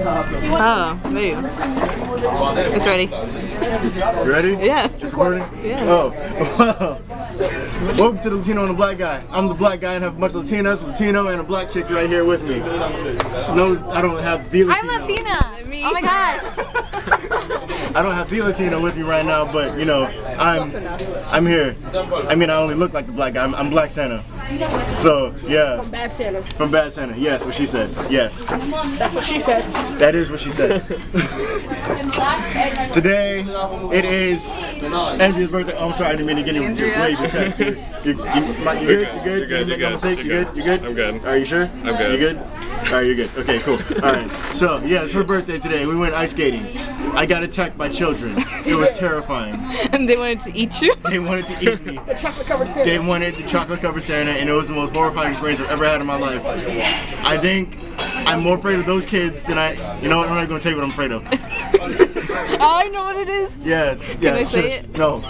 Oh, wait. It's ready. You ready? Yeah. Just recording? Yeah. Oh, well. Welcome to the Latino and the Black Guy. I'm the black guy and have a bunch of Latinas, Latino, and a black chick right here with me. No, I don't have the I'm Latino. Latina. Me. Oh my gosh. I don't have the Latino with me right now, but you know, I'm I'm here. I mean, I only look like the black guy. I'm, I'm Black Santa. So yeah, From Bad Santa. from Bad Santa. Yes, what she said. Yes, That's what she said. that is what she said. Today, it is Andrea's birthday. Oh, I'm sorry, I didn't mean to get you. You're great. You're, text. you, you, you, my- you good? You good? You're good, You didn't make you're no good, mistakes? You you're good? You good? I'm good. Are you sure? I'm good. You good? All right, you're good. Okay, cool. All right. So yeah, it's her birthday today. We went ice skating. I got attacked by children. It was terrifying. And they wanted to eat you. They wanted to eat me. The chocolate covered Santa. They wanted the chocolate covered Santa, and it was the most horrifying experience I've ever had in my life. I think I'm more afraid of those kids than I. You know what? I'm not gonna tell you what I'm afraid of. Oh, I know what it is. Yeah, yeah. I say should've- it? No.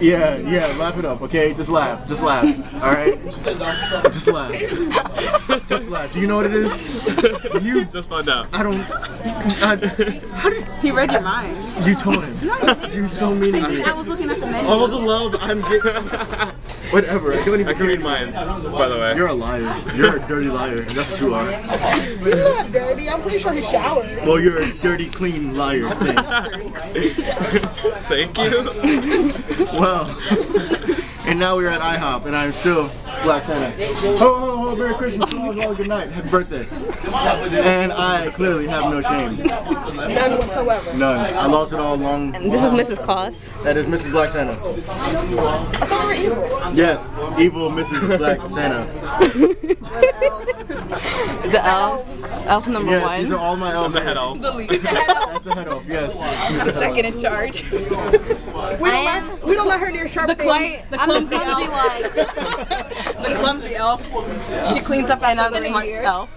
yeah, yeah. Laugh it up, okay? Just laugh. Just laugh. All right. Just laugh. Just laugh. Do you know what it is? You. Just found out. I don't. I, how did He read your mind. you told him? You're so mean to me. I was looking at the menu. All the love I'm getting. Whatever. I don't even I can read care. minds, by the way. You're a liar. You're a dirty liar. That's what you are. He's not dirty. I'm pretty sure he showered. Well, you're a dirty, clean liar. Thing. Thank you. Well, and now we're at IHOP, and I'm still Black Santa. Oh, oh, oh, Merry Christmas, to all, all a good night, happy birthday. And I clearly have no shame, None whatsoever. none. I lost it all along. And this is Mrs. Claus. That is Mrs. Black Santa. I thought we were evil. Yes, evil Mrs. Black Santa. The elf. Elf number Yes, one. these are all my elves. The head elf. That's the head elf. Yes. second in charge. We don't, let, we don't let her near sharp The, things. clum- the clumsy elf. the clumsy elf. She cleans up and I'm the smart elf.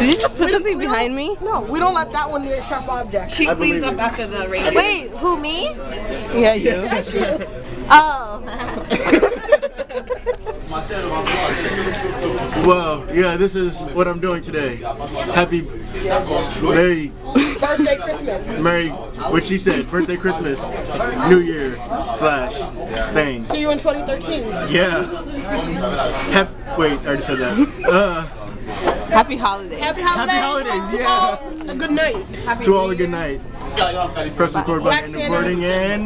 Did you just put something behind me? No, we don't let that one near sharp objects. She I cleans up it. after the rain. Wait, who me? Yeah, you. Oh. Well, yeah, this is what I'm doing today. Happy, Merry, Birthday, Christmas. Merry, what she said, birthday, Christmas, New Year, slash, thing. See you in 2013. Yeah. Hap- wait, I already said that. Uh, Happy holidays. Happy holidays. happy holidays, yeah. A good night. Happy To all a good night. Press record button and recording and.